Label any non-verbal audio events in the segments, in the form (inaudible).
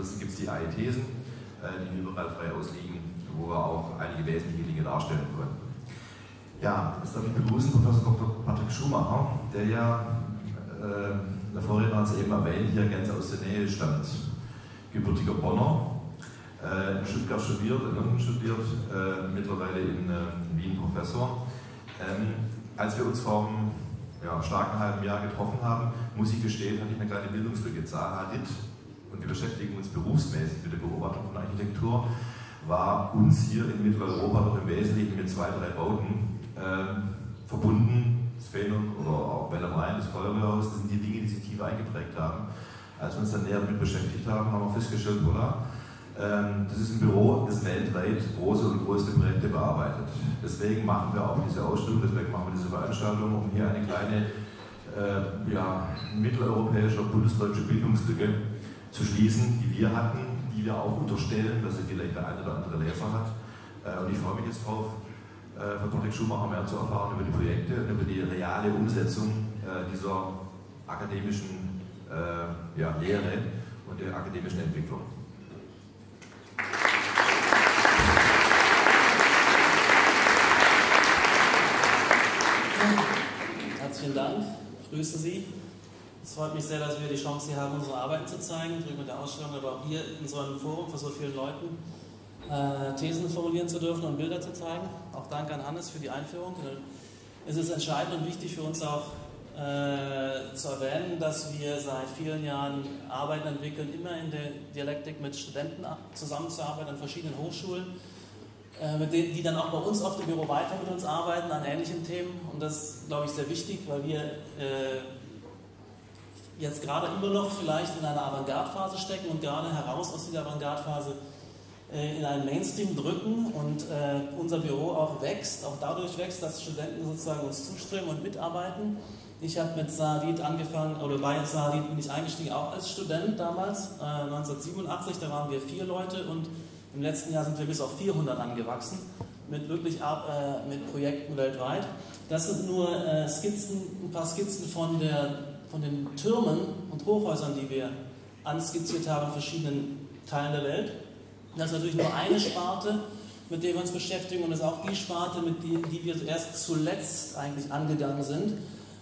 kurzfristig gibt es die AI-Thesen, äh, die überall frei ausliegen, wo wir auch einige wesentliche Dinge darstellen können. Ja, jetzt darf ich begrüßen Professor Dr. Patrick Schumacher, der ja, äh, der Vorredner hat es eben erwähnt, hier ganz aus der Nähe stammt. Gebürtiger Bonner, äh, in Stuttgart studiert, in London studiert, äh, mittlerweile in, äh, in, Wien Professor. Ähm, als wir uns vor einem ja, starken halben Jahr getroffen haben, muss ich gestehen, hatte ich eine kleine Bildungslücke. Zaha Hadid und wir beschäftigen uns berufsmäßig mit der Beobachtung von Architektur, war uns hier in Mitteleuropa doch im Wesentlichen mit zwei, drei Bauten äh, verbunden. Sphänon oder auch Bell am Rhein, das Feuerwehrhaus, das sind die Dinge, die sich tief eingeprägt haben. Als wir uns dann näher damit beschäftigt haben, haben wir festgestellt, voilà, ähm, das ist ein Büro, das weltweit große und größte Projekte bearbeitet. Deswegen machen wir auch diese Ausstellung, deswegen machen wir diese Veranstaltung, um hier eine kleine äh, ja, mitteleuropäische bundesdeutsche Bildungslücke zu schließen, die wir hatten, die wir auch unterstellen, dass sie vielleicht der eine oder andere Leser hat. Äh, und ich freue mich jetzt drauf, äh, von Patrick Schumacher mehr zu erfahren über die Projekte und über die reale Umsetzung äh, dieser akademischen ja, Lehre und der akademischen Entwicklung. Herzlichen Dank, ich grüße Sie. Es freut mich sehr, dass wir die Chance hier haben, unsere Arbeiten zu zeigen, drüben mit der Ausstellung, aber auch hier in so einem Forum vor so vielen Leuten äh, Thesen formulieren zu dürfen und Bilder zu zeigen. Auch danke an Hannes für die Einführung. Es ist entscheidend und wichtig für uns auch äh, zu erwähnen, dass wir seit vielen Jahren Arbeiten entwickeln, immer in der Dialektik mit Studenten zusammenzuarbeiten an verschiedenen Hochschulen äh, mit denen, die dann auch bei uns auf dem Büro weiter mit uns arbeiten an ähnlichen Themen. Und das ist, glaube ich, sehr wichtig, weil wir äh, jetzt gerade immer noch vielleicht in einer Avantgarde-Phase stecken und gerade heraus aus dieser Avantgarde-Phase äh, in einen Mainstream drücken und äh, unser Büro auch wächst, auch dadurch wächst, dass Studenten sozusagen uns zuströmen und mitarbeiten. Ich habe mit Saadid angefangen, oder bei Saadid bin ich eingestiegen, auch als Student damals, äh, 1987, da waren wir vier Leute und im letzten Jahr sind wir bis auf 400 angewachsen, mit wirklich äh, mit Projekten weltweit. Das sind nur äh, Skizzen, ein paar Skizzen von, der, von den Türmen und Hochhäusern, die wir anskizziert haben in verschiedenen Teilen der Welt. Das ist natürlich nur eine Sparte, mit der wir uns beschäftigen und das ist auch die Sparte, mit die, die wir erst zuletzt eigentlich angegangen sind,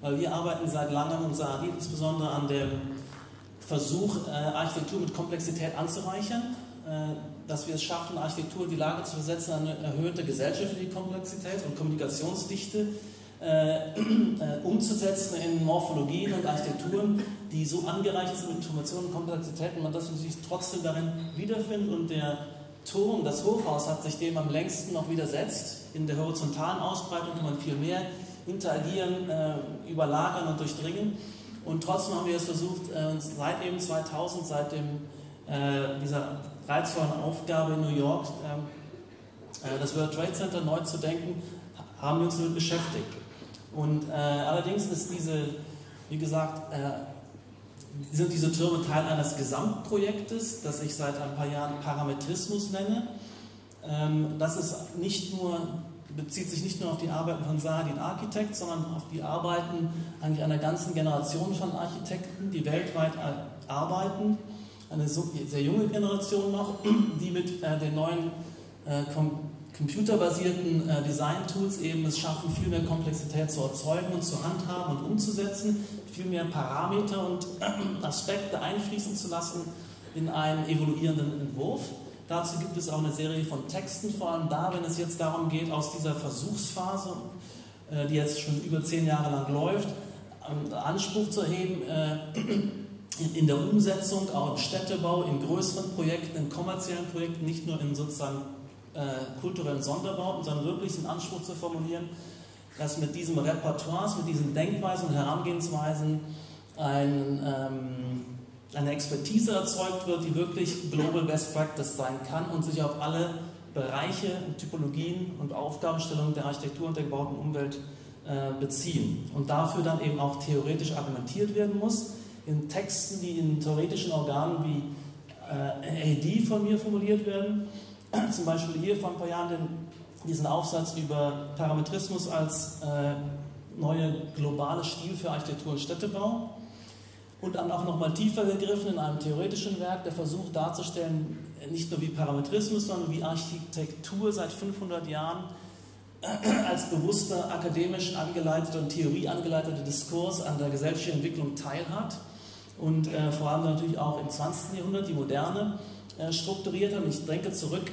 weil wir arbeiten seit langem und Saadi insbesondere an dem Versuch, äh, Architektur mit Komplexität anzureichern. Äh, dass wir es schaffen, Architektur in die Lage zu versetzen, eine erhöhte gesellschaftliche Komplexität und Kommunikationsdichte (clears throat) umzusetzen in Morphologien und Architekturen, die so angereichert sind mit Informationen und Komplexitäten, man das natürlich trotzdem darin wiederfindet und der Turm, das Hochhaus hat sich dem am längsten noch widersetzt. In der horizontalen Ausbreitung kann man viel mehr interagieren, äh, überlagern und durchdringen. Und trotzdem haben wir es versucht, äh, seit eben 2000, seit dem, äh, dieser reizvollen Aufgabe in New York, ähm, äh, das World Trade Center neu zu denken, haben wir uns damit beschäftigt. Und äh, allerdings ist diese, wie gesagt, äh, sind diese Türme Teil eines Gesamtprojektes, das ich seit ein paar Jahren Parametrismus nenne. Ähm, das ist nicht nur, bezieht sich nicht nur auf die Arbeiten von Saadin Architekt, sondern auf die Arbeiten eigentlich einer ganzen Generation von Architekten, die weltweit arbeiten eine sehr junge Generation noch, die mit äh, den neuen äh, computerbasierten äh, Design-Tools eben es schaffen, viel mehr Komplexität zu erzeugen und zu handhaben und umzusetzen, viel mehr Parameter und (clears throat) Aspekte einfließen zu lassen in einen evoluierenden Entwurf. Dazu gibt es auch eine Serie von Texten, vor allem da, wenn es jetzt darum geht, aus dieser Versuchsphase, die jetzt schon über zehn Jahre lang läuft, Anspruch zu erheben, (clears throat) in der Umsetzung, auch im Städtebau, in größeren Projekten, in kommerziellen Projekten, nicht nur in sozusagen äh, kulturellen Sonderbauten, sondern wirklich den Anspruch zu formulieren, dass mit diesem Repertoire, mit diesen Denkweisen und Herangehensweisen ein, ähm, eine Expertise erzeugt wird, die wirklich Global Best Practice sein kann und sich auf alle Bereiche, Typologien und Aufgabenstellungen der Architektur und der gebauten Umwelt äh, beziehen. Und dafür dann eben auch theoretisch argumentiert werden muss in Texten, die in theoretischen Organen wie äh, AD von mir formuliert werden. (clears throat) Zum Beispiel hier vor ein paar Jahren den, diesen Aufsatz über Parametrismus als äh, neue globale Stil für Architektur und Städtebau. und dann auch nochmal tiefer gegriffen in einem theoretischen Werk, der versucht darzustellen, nicht nur wie Parametrismus, sondern wie Architektur seit 500 Jahren (clears throat) als bewusster akademisch angeleiteter und Theorie angeleiteter Diskurs an der gesellschaftlichen Entwicklung teilhat und äh, vor allem natürlich auch im 20. Jahrhundert die Moderne strukturiert hat. Und ich denke zurück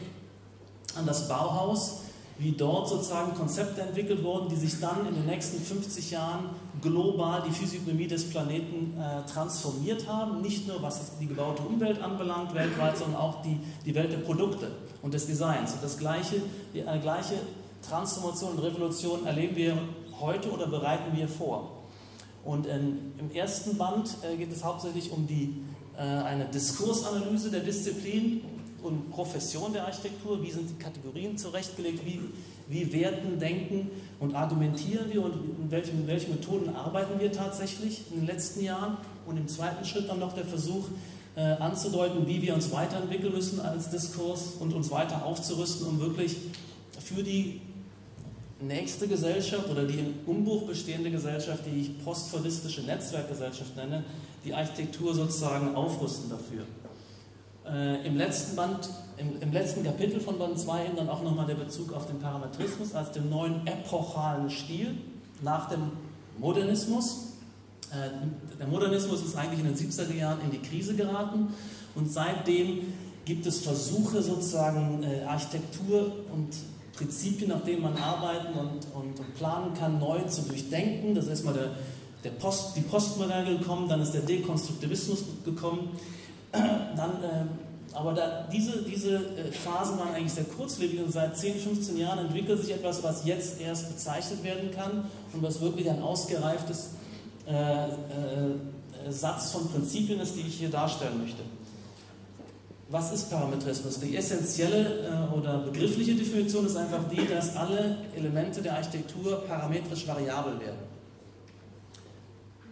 an das Bauhaus, wie dort sozusagen Konzepte entwickelt wurden, die sich dann in den nächsten 50 Jahren global die Physiognomie des Planeten äh, transformiert haben. Nicht nur was die gebaute Umwelt anbelangt weltweit, sondern auch die, die Welt der Produkte und des Designs. Und das gleiche, die, eine gleiche Transformation und Revolution erleben wir heute oder bereiten wir vor. Und in, im ersten Band äh, geht es hauptsächlich um die, äh, eine Diskursanalyse der Disziplin und Profession der Architektur, wie sind die Kategorien zurechtgelegt, wie, wie werten, denken und argumentieren wir? Und in welchen, in welchen Methoden arbeiten wir tatsächlich in den letzten Jahren. Und im zweiten Schritt dann noch der Versuch äh, anzudeuten, wie wir uns weiterentwickeln müssen als Diskurs und uns weiter aufzurüsten, um wirklich für die nächste Gesellschaft oder die im Umbruch bestehende Gesellschaft, die ich postfordistische Netzwerkgesellschaft nenne, die Architektur sozusagen aufrüsten dafür äh, im letzten Band, im, im, letzten Kapitel von Band 2 eben dann auch nochmal der Bezug auf den Parametrismus als den neuen epochalen Stil nach dem Modernismus. Äh, der Modernismus ist eigentlich in den 70er Jahren in die Krise geraten und seitdem gibt es Versuche sozusagen äh, Architektur und Prinzipien, nach denen man arbeiten und, und, und, planen kann, neu zu durchdenken. Das ist erstmal der, der Post, die Postmoderne gekommen, dann ist der Dekonstruktivismus gekommen dann, äh, aber da, diese, diese äh, Phasen waren eigentlich sehr kurzlebig und seit 10, 15 Jahren entwickelt sich etwas, was jetzt erst bezeichnet werden kann und was wirklich ein ausgereiftes äh, äh, Satz von Prinzipien ist, die ich hier darstellen möchte. Was ist Parametrismus? Die essentielle äh, oder begriffliche Definition ist einfach die, dass alle Elemente der Architektur parametrisch variabel werden.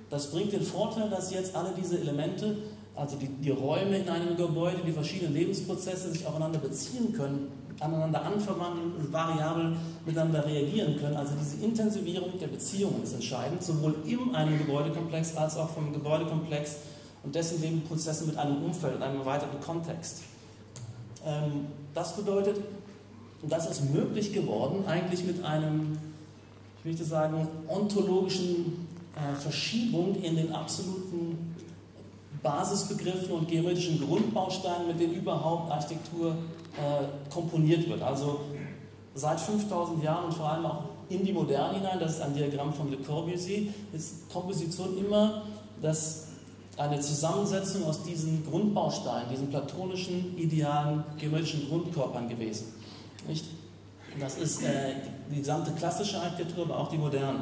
Das bringt den Vorteil, dass jetzt alle diese Elemente also die, die Räume in einem Gebäude, die verschiedenen Lebensprozesse sich aufeinander beziehen können, aneinander anverwandeln und variabel miteinander reagieren können. Also diese Intensivierung der Beziehungen ist entscheidend, sowohl in einem Gebäudekomplex als auch vom Gebäudekomplex und dessen Lebensprozesse mit einem Umfeld, einem erweiterten Kontext. Ähm, das bedeutet, das ist möglich geworden eigentlich mit einem, ich möchte sagen, ontologischen äh, Verschiebung in den absoluten Basisbegriffen und geometrischen Grundbausteinen, mit denen überhaupt Architektur äh, komponiert wird. Also seit 5000 Jahren und vor allem auch in die Moderne hinein, das ist ein Diagramm von Le Corbusier, ist Komposition immer das, eine Zusammensetzung aus diesen Grundbausteinen, diesen platonischen, idealen, geometrischen Grundkörpern gewesen. Nicht? Das ist äh, die gesamte klassische Architektur, aber auch die moderne.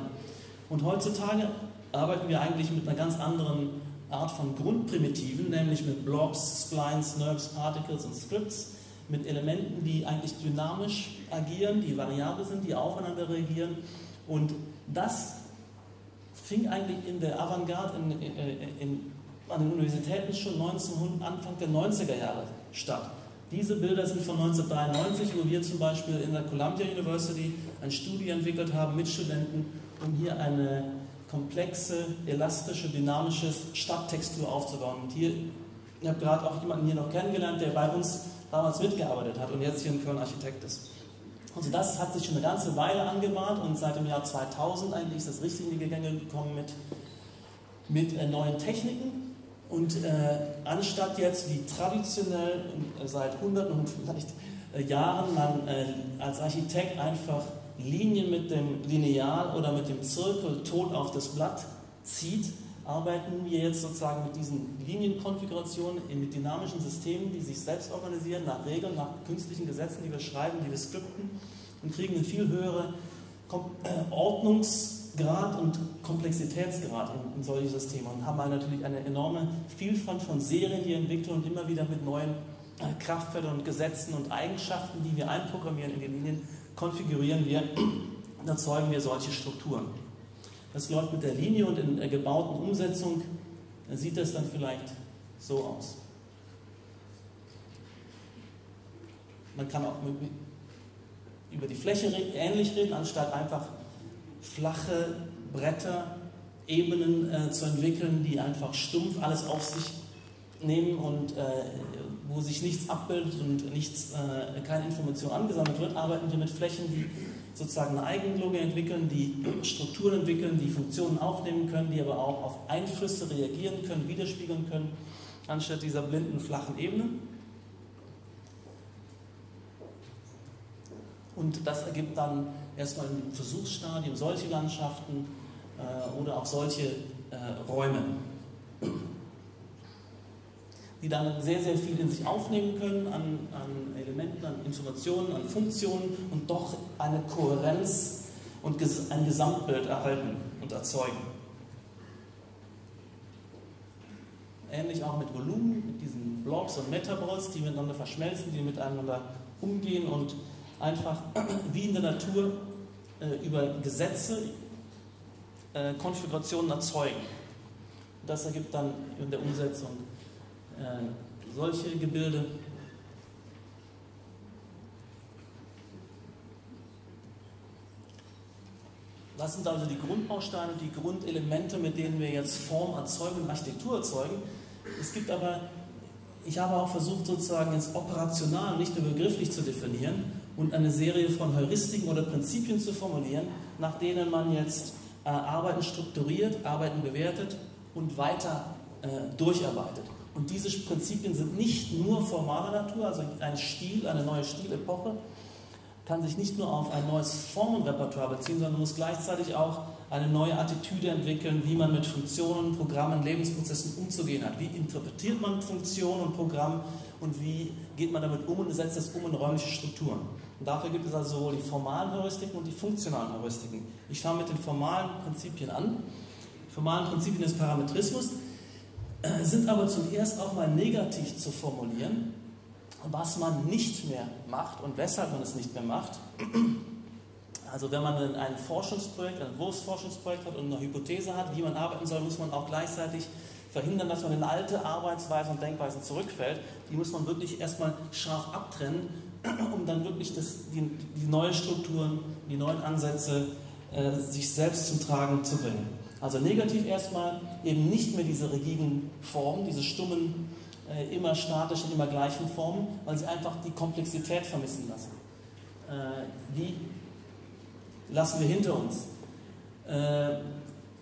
Und heutzutage arbeiten wir eigentlich mit einer ganz anderen Art von Grundprimitiven, nämlich mit Blobs, Splines, Nerves, Particles und Scripts, mit Elementen, die eigentlich dynamisch agieren, die variabel sind, die aufeinander reagieren. Und das fing eigentlich in der Avantgarde in, in, in, an den Universitäten schon 1900, Anfang der 90er Jahre statt. Diese Bilder sind von 1993, wo wir zum Beispiel in der Columbia University eine Studie entwickelt haben mit Studenten, um hier eine komplexe, elastische, dynamische Stadttextur aufzubauen. Und hier, ich habe gerade auch jemanden hier noch kennengelernt, der bei uns damals mitgearbeitet hat und jetzt hier in Köln Architekt ist. Also das hat sich schon eine ganze Weile angemahnt und seit dem Jahr 2000 eigentlich ist das richtig in die Gänge gekommen mit, mit äh, neuen Techniken. Und äh, anstatt jetzt wie traditionell äh, seit Hunderten und vielleicht äh, Jahren man äh, als Architekt einfach Linien mit dem Lineal oder mit dem Zirkel tot auf das Blatt zieht, arbeiten wir jetzt sozusagen mit diesen Linienkonfigurationen mit dynamischen Systemen, die sich selbst organisieren, nach Regeln, nach künstlichen Gesetzen, die wir schreiben, die wir skripten und kriegen einen viel höheren äh, Ordnungsgrad und Komplexitätsgrad in, in solche Systeme und haben natürlich eine enorme Vielfalt von Serien, die entwickeln und immer wieder mit neuen äh, Kraftfeldern und Gesetzen und Eigenschaften, die wir einprogrammieren in die Linien, konfigurieren wir und erzeugen wir solche Strukturen. Das läuft mit der Linie und in der gebauten Umsetzung dann sieht das dann vielleicht so aus. Man kann auch über die Fläche ähnlich reden, anstatt einfach flache Bretter Ebenen äh, zu entwickeln, die einfach stumpf alles auf sich nehmen und äh, wo sich nichts abbildet und nichts, äh, keine Information angesammelt wird, arbeiten wir mit Flächen, die sozusagen eine Eigenlogik entwickeln, die Strukturen entwickeln, die Funktionen aufnehmen können, die aber auch auf Einflüsse reagieren können, widerspiegeln können, anstatt dieser blinden, flachen Ebenen. Und das ergibt dann erstmal im Versuchsstadium solche Landschaften äh, oder auch solche äh, Räume, die dann sehr, sehr viel in sich aufnehmen können an, an Elementen, an Informationen, an Funktionen und doch eine Kohärenz und ein Gesamtbild erhalten und erzeugen. Ähnlich auch mit Volumen, mit diesen Blobs und Metabols, die miteinander verschmelzen, die miteinander umgehen und einfach wie in der Natur äh, über Gesetze äh, Konfigurationen erzeugen. Das ergibt dann in der Umsetzung äh, solche Gebilde. Was sind also die Grundbausteine, die Grundelemente, mit denen wir jetzt Form erzeugen und Architektur erzeugen? Es gibt aber, ich habe auch versucht, sozusagen jetzt operational, nicht nur begrifflich zu definieren, und eine Serie von Heuristiken oder Prinzipien zu formulieren, nach denen man jetzt äh, Arbeiten strukturiert, Arbeiten bewertet und weiter äh, durcharbeitet. Und diese Prinzipien sind nicht nur formaler Natur, also ein Stil, eine neue Stilepoche, kann sich nicht nur auf ein neues Formenrepertoire beziehen, sondern muss gleichzeitig auch eine neue Attitüde entwickeln, wie man mit Funktionen, Programmen, Lebensprozessen umzugehen hat. Wie interpretiert man Funktionen und Programm und wie geht man damit um und setzt das um in räumliche Strukturen. Und dafür gibt es also sowohl die formalen Heuristiken und die funktionalen Heuristiken. Ich fange mit den formalen Prinzipien an. Die formalen Prinzipien des Parametrismus äh, sind aber zuerst auch mal negativ zu formulieren, was man nicht mehr macht und weshalb man es nicht mehr macht. Also wenn man ein Forschungsprojekt, ein Entwurfsforschungsprojekt hat und eine Hypothese hat, wie man arbeiten soll, muss man auch gleichzeitig verhindern, dass man in alte Arbeitsweisen und Denkweisen zurückfällt. Die muss man wirklich erstmal scharf abtrennen, um dann wirklich das, die, die neuen Strukturen, die neuen Ansätze äh, sich selbst zum Tragen zu bringen. Also negativ erstmal eben nicht mehr diese rigiden Formen, diese stummen, äh, immer statischen, immer gleichen Formen, weil sie einfach die Komplexität vermissen lassen. Äh, die lassen wir hinter uns. Äh,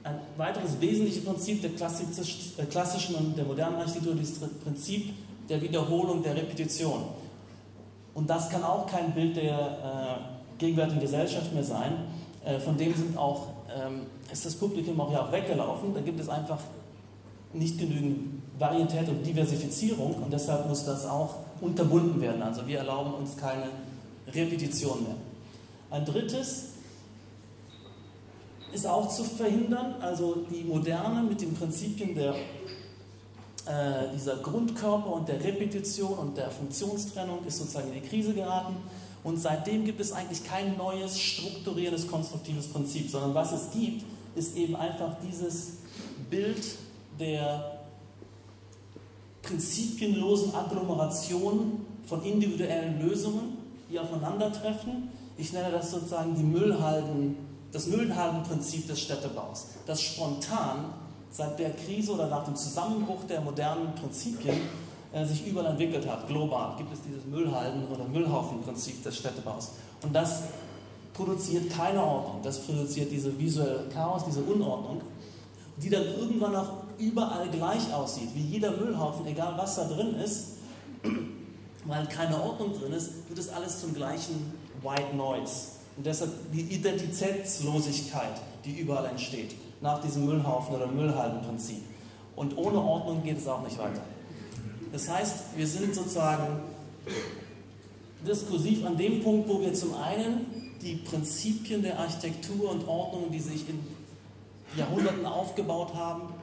ein weiteres wesentliches Prinzip der äh, klassischen und der modernen Architektur ist das Prinzip der Wiederholung, der Repetition. Und das kann auch kein Bild der äh, gegenwärtigen Gesellschaft mehr sein. Äh, von dem sind auch, ähm, ist das Publikum auch ja auch weggelaufen. Da gibt es einfach nicht genügend Varietät und Diversifizierung und deshalb muss das auch unterbunden werden. Also wir erlauben uns keine Repetition mehr. Ein drittes ist auch zu verhindern. Also die Moderne mit den Prinzipien der, äh, dieser Grundkörper und der Repetition und der Funktionstrennung ist sozusagen in die Krise geraten. Und seitdem gibt es eigentlich kein neues strukturierendes, konstruktives Prinzip, sondern was es gibt, ist eben einfach dieses Bild der prinzipienlosen Agglomeration von individuellen Lösungen, die aufeinandertreffen. Ich nenne das sozusagen die Müllhalden das Mühlenhaldenprinzip des Städtebaus, das spontan seit der Krise oder nach dem Zusammenbruch der modernen Prinzipien äh, sich überall entwickelt hat, global, gibt es dieses Müllhalden- oder Müllhaufenprinzip des Städtebaus. Und das produziert keine Ordnung, das produziert diese visuelle Chaos, diese Unordnung, die dann irgendwann auch überall gleich aussieht, wie jeder Müllhaufen, egal was da drin ist, weil keine Ordnung drin ist, wird es alles zum gleichen White Noise. Und deshalb die Identitätslosigkeit, die überall entsteht, nach diesem Müllhaufen- oder Müllhaldenprinzip. Und ohne Ordnung geht es auch nicht weiter. Das heißt, wir sind sozusagen diskursiv an dem Punkt, wo wir zum einen die Prinzipien der Architektur und Ordnung, die sich in Jahrhunderten aufgebaut haben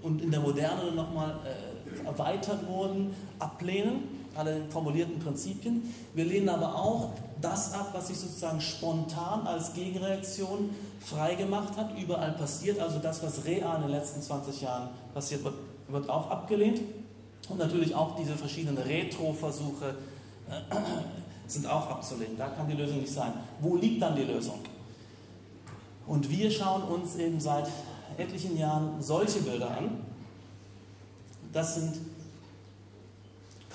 und in der Moderne nochmal äh, erweitert wurden, ablehnen alle formulierten Prinzipien. Wir lehnen aber auch das ab, was sich sozusagen spontan als Gegenreaktion freigemacht hat, überall passiert. Also das, was real in den letzten 20 Jahren passiert wird, wird auch abgelehnt. Und natürlich auch diese verschiedenen Retro-Versuche äh, sind auch abzulehnen. Da kann die Lösung nicht sein. Wo liegt dann die Lösung? Und wir schauen uns eben seit etlichen Jahren solche Bilder an. Das sind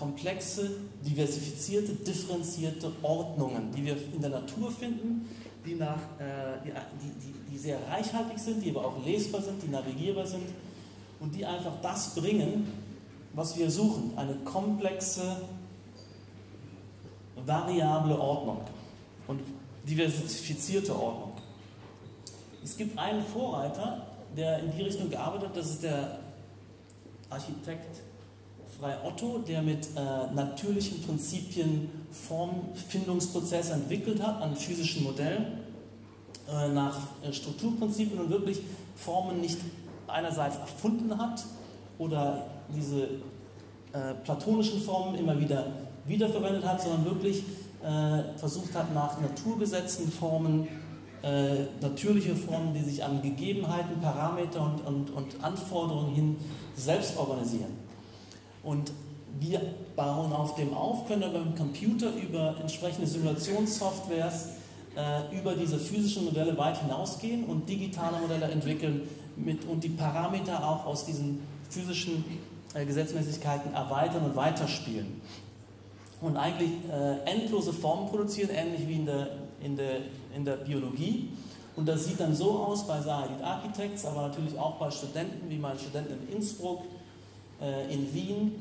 komplexe, diversifizierte, differenzierte Ordnungen, die wir in der Natur finden, die, nach, äh, die, die, die sehr reichhaltig sind, die aber auch lesbar sind, die navigierbar sind und die einfach das bringen, was wir suchen, eine komplexe, variable Ordnung und diversifizierte Ordnung. Es gibt einen Vorreiter, der in die Richtung gearbeitet hat, das ist der Architekt Frei Otto, der mit äh, natürlichen Prinzipien Formfindungsprozesse entwickelt hat an physischen Modellen äh, nach äh, Strukturprinzipien und wirklich Formen nicht einerseits erfunden hat oder diese äh, platonischen Formen immer wieder wiederverwendet hat, sondern wirklich äh, versucht hat, nach Naturgesetzen Formen, äh, natürliche Formen, die sich an Gegebenheiten, Parameter und, und, und Anforderungen hin selbst organisieren. Und wir bauen auf dem auf, können aber im Computer über entsprechende Simulationssoftwares äh, über diese physischen Modelle weit hinausgehen und digitale Modelle entwickeln mit, und die Parameter auch aus diesen physischen äh, Gesetzmäßigkeiten erweitern und weiterspielen. Und eigentlich äh, endlose Formen produzieren, ähnlich wie in der, in, der, in der Biologie. Und das sieht dann so aus bei Sahadid Architects, aber natürlich auch bei Studenten, wie meine Studenten in Innsbruck, in Wien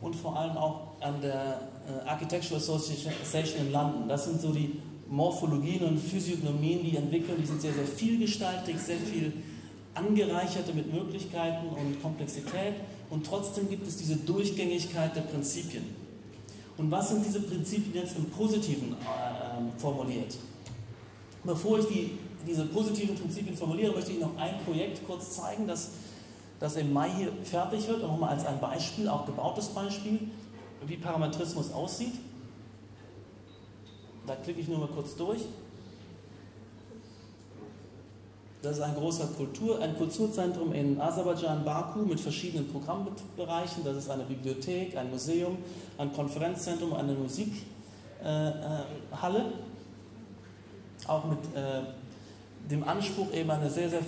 und vor allem auch an der äh, Architectural Association in London. Das sind so die Morphologien und Physiognomien, die entwickeln. Die sind sehr, sehr vielgestaltig, sehr viel angereicherte mit Möglichkeiten und Komplexität. Und trotzdem gibt es diese Durchgängigkeit der Prinzipien. Und was sind diese Prinzipien jetzt im Positiven äh, formuliert? Bevor ich die, diese positiven Prinzipien formuliere, möchte ich noch ein Projekt kurz zeigen, das, das im Mai hier fertig wird, und nochmal als ein Beispiel, auch gebautes Beispiel, wie Parametrismus aussieht. Da klicke ich nur mal kurz durch. Das ist ein großer Kultur, ein Kulturzentrum in Aserbaidschan, Baku, mit verschiedenen Programmbereichen. Das ist eine Bibliothek, ein Museum, ein Konferenzzentrum, eine Musikhalle, äh, auch mit äh, dem Anspruch, eben eine sehr, sehr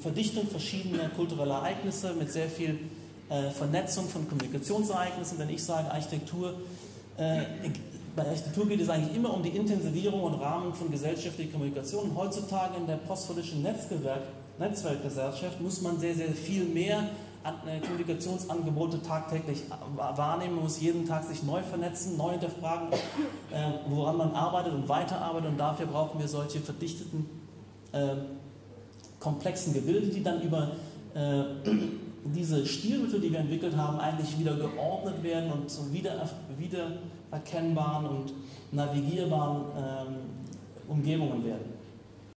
Verdichtung verschiedener kultureller Ereignisse, mit sehr viel äh, Vernetzung von Kommunikationsereignissen. Denn ich sage, Architektur äh, bei Architektur geht es eigentlich immer um die Intensivierung und Rahmen von gesellschaftlicher Kommunikation. Heutzutage in der postpolitischen Netzwerkgesellschaft muss man sehr, sehr viel mehr äh, Kommunikationsangebote tagtäglich wahrnehmen, man muss jeden Tag sich neu vernetzen, neu hinterfragen, äh, woran man arbeitet und weiterarbeitet. Und dafür brauchen wir solche verdichteten, äh, komplexen Gebilde, die dann über äh, (clears throat) diese Stilmittel, die wir entwickelt haben, eigentlich wieder geordnet werden und so wieder, wieder erkennbaren und navigierbaren ähm, Umgebungen werden.